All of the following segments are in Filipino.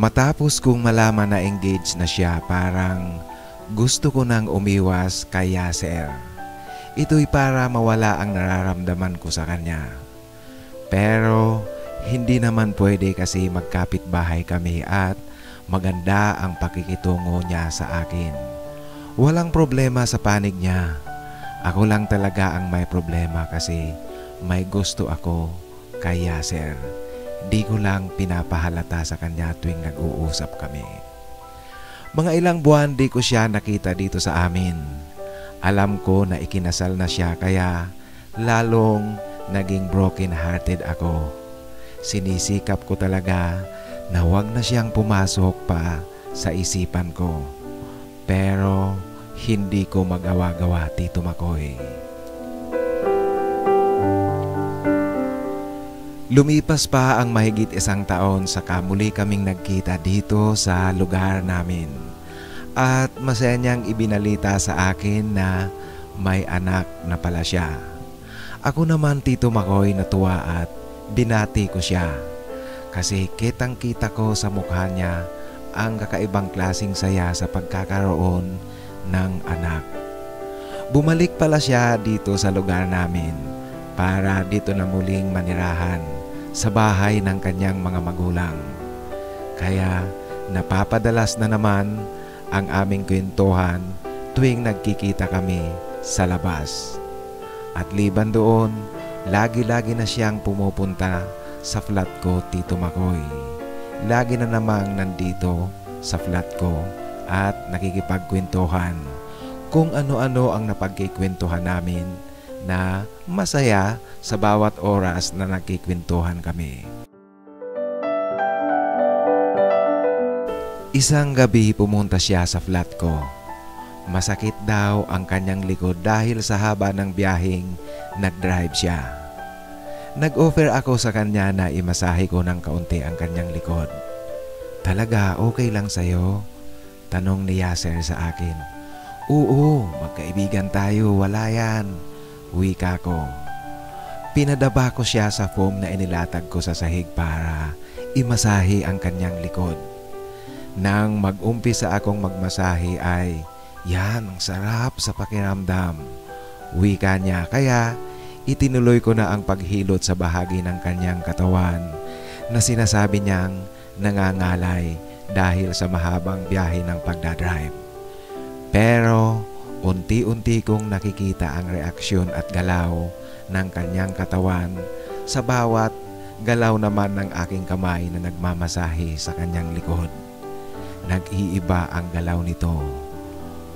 Matapos kong malaman na engaged na siya, parang gusto ko nang umiwas kay Yasser. Ito'y para mawala ang nararamdaman ko sa kanya. Pero hindi naman pwede kasi magkapit bahay kami at maganda ang pakikitungo niya sa akin. Walang problema sa panig niya. Ako lang talaga ang may problema kasi may gusto ako kay Yasser. Di ko lang pinapahalata sa kanya tuwing nag-uusap kami. Mga ilang buwan di ko siya nakita dito sa amin. Alam ko na ikinasal na siya kaya lalong naging broken hearted ako. Sinisikap ko talaga na wag na siyang pumasok pa sa isipan ko. Pero hindi ko magawa-gawa, Tito Makoy. Lumipas pa ang mahigit isang taon sa kamuli kaming nagkita dito sa lugar namin. At masaya niyang ibinalita sa akin na may anak na pala siya. Ako naman Tito Makoy natuwa at binati ko siya. Kasi kitang kita ko sa mukha niya ang kakaibang klasing saya sa pagkakaroon ng anak. Bumalik pala siya dito sa lugar namin para dito na muling manirahan sa bahay ng kanyang mga magulang. Kaya napapadalas na naman ang aming kwentuhan tuwing nagkikita kami sa labas. At liban doon, lagi-lagi na siyang pumupunta sa flat ko, Tito Makoy. Lagi na namang nandito sa flat ko at nakikipagkwentuhan kung ano-ano ang napagkikwentuhan namin na masaya sa bawat oras na nagkikwentuhan kami. Isang gabi pumunta siya sa flat ko. Masakit daw ang kanyang likod dahil sa haba ng biyaheng nag-drive siya. Nag-offer ako sa kanya na imasahe ko ng kaunti ang kanyang likod. Talaga okay lang sa'yo? Tanong ni Yasser sa akin. Oo, magkaibigan tayo, wala yan. Wika ko. Pinadaba ko siya sa foam na inilatag ko sa sahig para imasahe ang kanyang likod. Nang mag-umpisa akong magmasahe ay, yan ang sarap sa pakiramdam. Wika niya kaya itinuloy ko na ang paghilot sa bahagi ng kanyang katawan na sinasabi niyang nangangalay dahil sa mahabang biyahe ng pagdadrive. Pero unti-unti kong nakikita ang reaksyon at galaw ng kanyang katawan sa bawat galaw naman ng aking kamay na nagmamasahe sa kanyang likod. Nag-iiba ang galaw nito.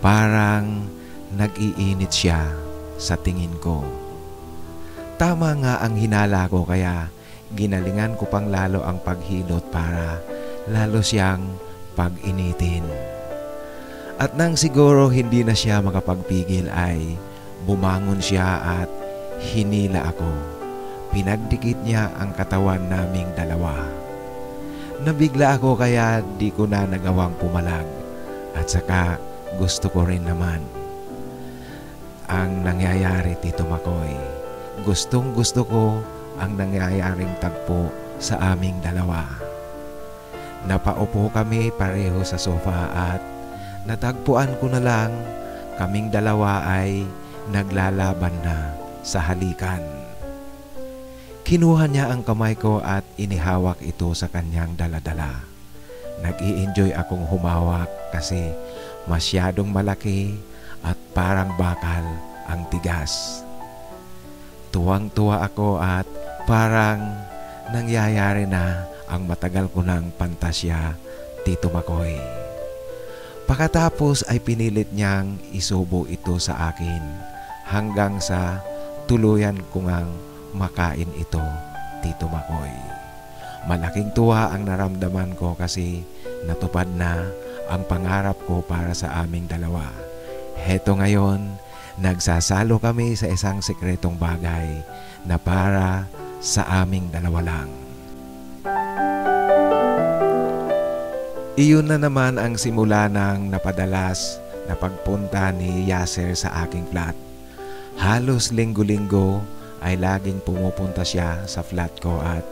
Parang nag-iinit siya sa tingin ko. Tama nga ang hinala ko kaya ginalingan ko pang lalo ang paghilot para lalo siyang pag-initin. At nang siguro hindi na siya makapagpigil ay bumangon siya at hinila ako. Pinagdikit niya ang katawan naming dalawa. Nabigla ako kaya di ko na nagawang pumalag at saka gusto ko rin naman. Ang nangyayari Tito Makoy, gustong gusto ko ang nangyayaring tagpo sa aming dalawa. Napaupo kami pareho sa sofa at natagpuan ko na lang kaming dalawa ay naglalaban na sa halikan. Kinuha niya ang kamay ko at inihawak ito sa kanyang daladala. Nag-i-enjoy akong humawak kasi masyadong malaki at parang bakal ang tigas. Tuwang-tuwa ako at parang nangyayari na ang matagal ko ng pantasya, Tito Makoy. Pakatapos ay pinilit niyang isubo ito sa akin hanggang sa tuluyan ko ngang makain ito, Tito Makoy. Malaking tuwa ang naramdaman ko kasi natupad na ang pangarap ko para sa aming dalawa. Heto ngayon, nagsasalo kami sa isang sekretong bagay na para sa aming dalawa lang. Iyon na naman ang simula ng napadalas na pagpunta ni Yasser sa aking flat. Halos linggo-linggo ay laging pumupunta siya sa flat ko at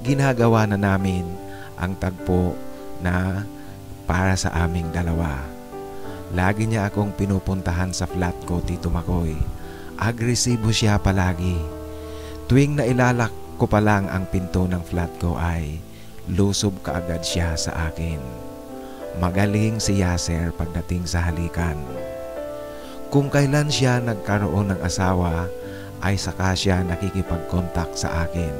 ginagawa na namin ang tagpo na para sa aming dalawa. Lagi niya akong pinupuntahan sa flat ko, Tito Makoy. Agresibo siya palagi. Tuwing nailalak ko pa lang ang pinto ng flat ko ay lusob kaagad siya sa akin. Magaling si Yasser pagdating sa halikan. Kung kailan siya nagkaroon ng asawa ay saka siya nakikipag-contact sa akin.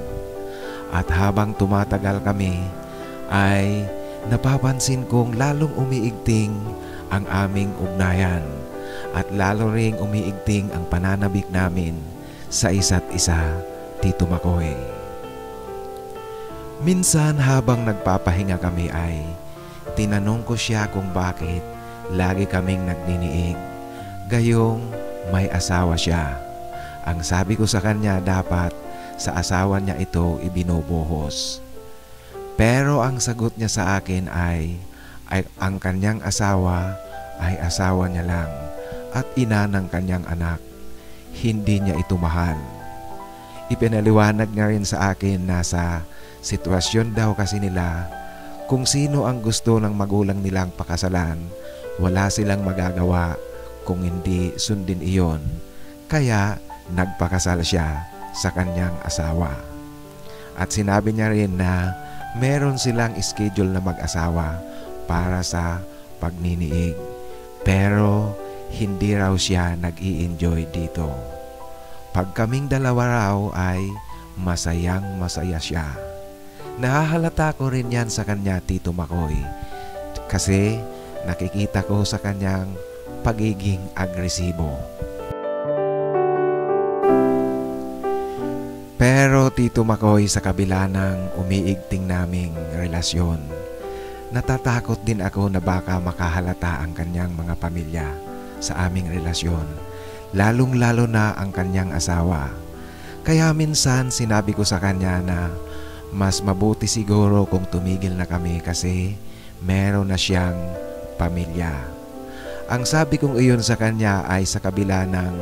At habang tumatagal kami ay napapansin kong lalong umiigting ang aming ugnayan at lalo ring umiigting ang pananabik namin sa isa't isa, Tito Makoy. Minsan habang nagpapahinga kami ay tinanong ko siya kung bakit lagi kaming nagniniig. Gayong may asawa siya. Ang sabi ko sa kanya dapat sa asawa niya ito ibinubuhos. Pero ang sagot niya sa akin ay, ay ang kanyang asawa ay asawa niya lang at ina ng kanyang anak. Hindi niya ito mahal. Ipinaliwanag nga rin sa akin na sa sitwasyon daw kasi nila kung sino ang gusto ng magulang nilang pakasalan, wala silang magagawa kung hindi sundin iyon. Kaya nagpakasal siya sa kanyang asawa. At sinabi niya rin na meron silang schedule na mag-asawa para sa pagniniig. Pero hindi raw siya nag enjoy dito. Pag kaming dalawa raw ay masayang masaya siya. Nahahalata ko rin yan sa kanya, Tito Makoy. Kasi nakikita ko sa kanyang pagiging agresibo. Pero Tito Makoy sa kabila ng umiigting naming relasyon, natatakot din ako na baka makahalata ang kanyang mga pamilya sa aming relasyon, lalong lalo na ang kanyang asawa. Kaya minsan sinabi ko sa kanya na mas mabuti siguro kung tumigil na kami kasi meron na siyang pamilya. Ang sabi kong iyon sa kanya ay sa kabila ng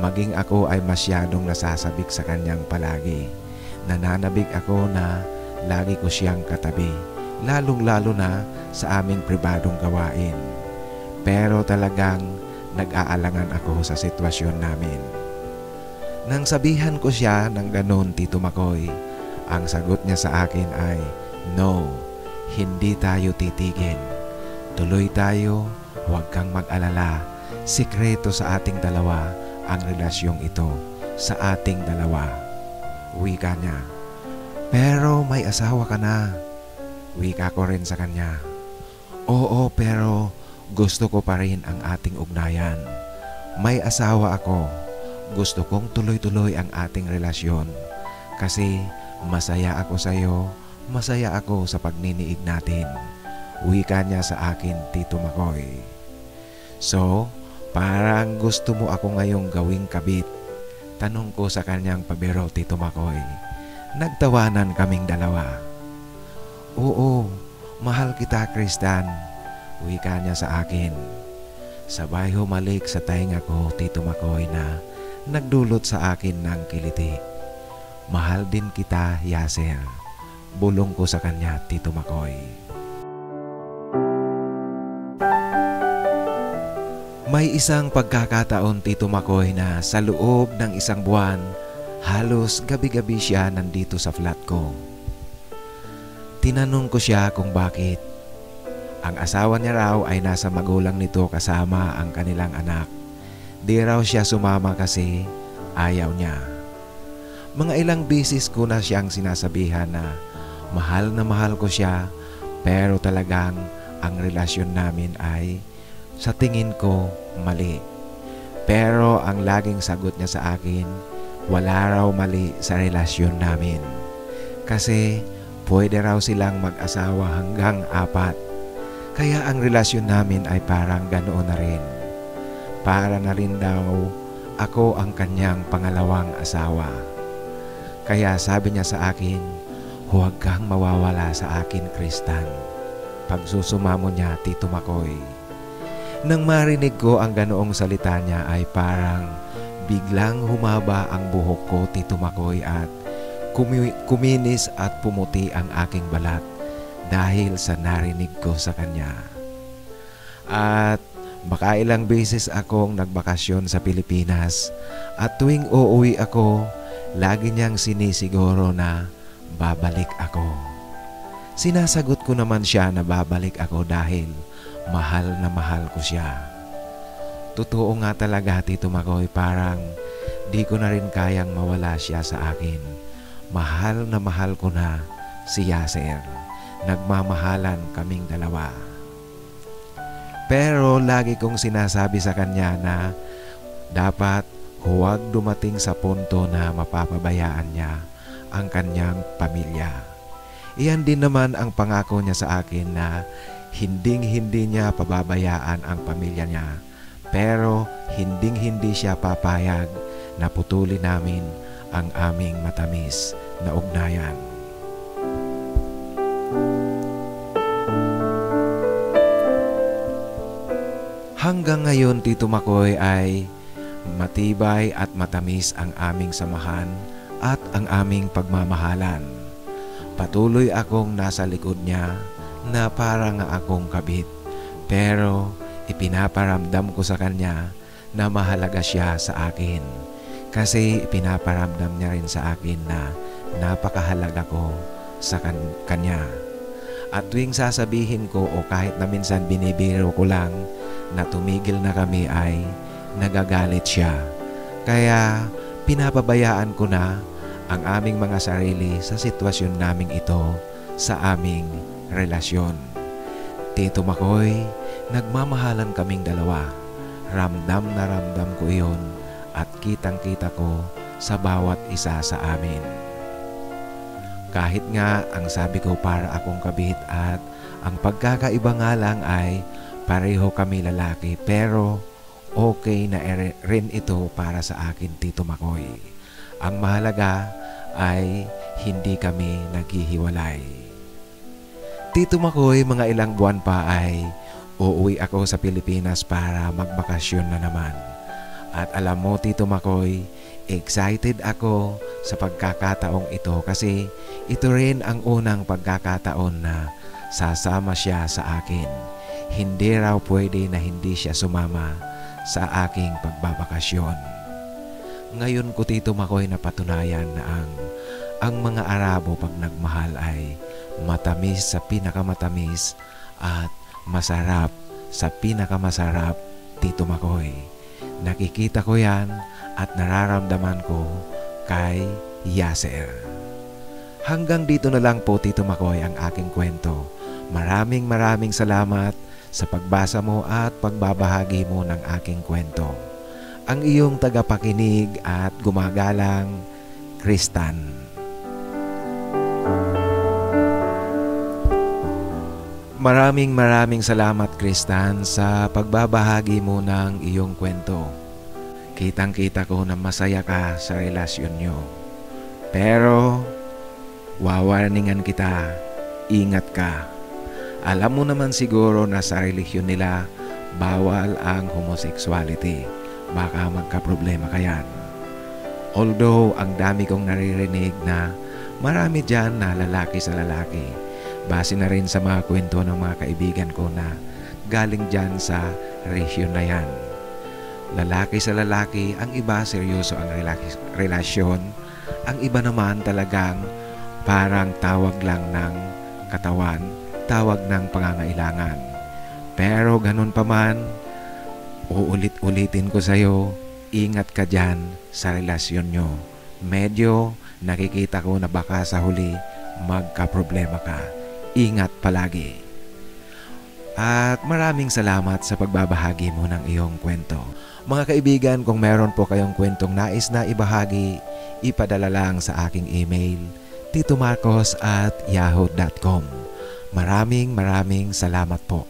maging ako ay masyadong nasasabik sa kanyang palagi. Nananabik ako na lagi ko siyang katabi, lalong-lalo na sa aming pribadong gawain. Pero talagang nag-aalangan ako sa sitwasyon namin. Nang sabihan ko siya ng ganon, Tito Makoy, ang sagot niya sa akin ay, No, hindi tayo titigil. Tuloy tayo, huwag kang mag-alala. Sikreto sa ating dalawa ang relasyong ito sa ating dalawa. Wika niya. Pero may asawa ka na. Wika ko rin sa kanya. Oo, pero gusto ko pa rin ang ating ugnayan. May asawa ako. Gusto kong tuloy-tuloy ang ating relasyon. Kasi masaya ako sa iyo, masaya ako sa pagniniig natin. Wika niya sa akin, Tito Makoy. So, Parang gusto mo ako ngayong gawing kabit. Tanong ko sa kanyang pabiro, Tito Makoy. Nagtawanan kaming dalawa. Oo, mahal kita, Kristan. Wika niya sa akin. Sabay humalik sa tainga ko, Tito Makoy, na nagdulot sa akin ng kiliti. Mahal din kita, Yaser. Bulong ko sa kanya, Tito Makoy. May isang pagkakataon Tito Makoy na sa loob ng isang buwan, halos gabi-gabi siya nandito sa flat ko. Tinanong ko siya kung bakit. Ang asawa niya raw ay nasa magulang nito kasama ang kanilang anak. Di raw siya sumama kasi ayaw niya. Mga ilang bisis ko na siyang sinasabihan na mahal na mahal ko siya pero talagang ang relasyon namin ay sa tingin ko mali. Pero ang laging sagot niya sa akin, wala raw mali sa relasyon namin. Kasi pwede raw silang mag-asawa hanggang apat. Kaya ang relasyon namin ay parang ganoon na rin. Para na rin daw ako ang kanyang pangalawang asawa. Kaya sabi niya sa akin, huwag kang mawawala sa akin, Kristan. Pagsusumamo niya, Tito Makoy. Nang marinig ko ang ganoong salita niya ay parang biglang humaba ang buhok ko, Tito Makoy, at kumi- kuminis at pumuti ang aking balat dahil sa narinig ko sa kanya. At baka ilang beses akong nagbakasyon sa Pilipinas at tuwing uuwi ako, lagi niyang sinisiguro na babalik ako. Sinasagot ko naman siya na babalik ako dahil mahal na mahal ko siya. Totoo nga talaga Tito Makoy parang di ko na rin kayang mawala siya sa akin. Mahal na mahal ko na si Yasser. Nagmamahalan kaming dalawa. Pero lagi kong sinasabi sa kanya na dapat huwag dumating sa punto na mapapabayaan niya ang kanyang pamilya. Iyan din naman ang pangako niya sa akin na hinding-hindi niya pababayaan ang pamilya niya pero hinding-hindi siya papayag na putuli namin ang aming matamis na ugnayan. Hanggang ngayon, Tito Makoy ay matibay at matamis ang aming samahan at ang aming pagmamahalan. Patuloy akong nasa likod niya na parang akong kabit. Pero ipinaparamdam ko sa kanya na mahalaga siya sa akin. Kasi ipinaparamdam niya rin sa akin na napakahalaga ko sa kan- kanya. At tuwing sasabihin ko o kahit na minsan binibiro ko lang na tumigil na kami ay nagagalit siya. Kaya pinapabayaan ko na ang aming mga sarili sa sitwasyon naming ito sa aming relasyon. Tito Makoy, nagmamahalan kaming dalawa. Ramdam na ramdam ko iyon at kitang kita ko sa bawat isa sa amin. Kahit nga ang sabi ko para akong kabit at ang pagkakaiba nga lang ay pareho kami lalaki pero okay na rin ito para sa akin Tito Makoy. Ang mahalaga ay hindi kami naghihiwalay. Tito Makoy, mga ilang buwan pa ay uuwi ako sa Pilipinas para magbakasyon na naman. At alam mo Tito Makoy, excited ako sa pagkakataong ito kasi ito rin ang unang pagkakataon na sasama siya sa akin. Hindi raw pwede na hindi siya sumama sa aking pagbabakasyon. Ngayon ko Tito Makoy napatunayan na ang, ang mga Arabo pag nagmahal ay matamis sa pinakamatamis at masarap sa pinakamasarap Tito Makoy. Nakikita ko yan at nararamdaman ko kay Yasser. Hanggang dito na lang po Tito Makoy ang aking kwento. Maraming maraming salamat sa pagbasa mo at pagbabahagi mo ng aking kwento. Ang iyong tagapakinig at gumagalang, Kristan. Maraming maraming salamat Kristan sa pagbabahagi mo ng iyong kwento. Kitang kita ko na masaya ka sa relasyon nyo. Pero, wawarningan kita, ingat ka. Alam mo naman siguro na sa relihiyon nila, bawal ang homosexuality. Baka magka-problema ka yan. Although, ang dami kong naririnig na marami dyan na lalaki sa lalaki Base na rin sa mga kwento ng mga kaibigan ko na galing dyan sa rehiyon na yan. Lalaki sa lalaki, ang iba seryoso ang relasyon, ang iba naman talagang parang tawag lang ng katawan, tawag ng pangangailangan. Pero ganun pa man, uulit-ulitin ko sa'yo, ingat ka dyan sa relasyon nyo. Medyo nakikita ko na baka sa huli magka-problema ka ingat palagi. At maraming salamat sa pagbabahagi mo ng iyong kwento. Mga kaibigan, kung meron po kayong kwentong nais na ibahagi, ipadala lang sa aking email titomarcos at yahoo.com. Maraming maraming salamat po.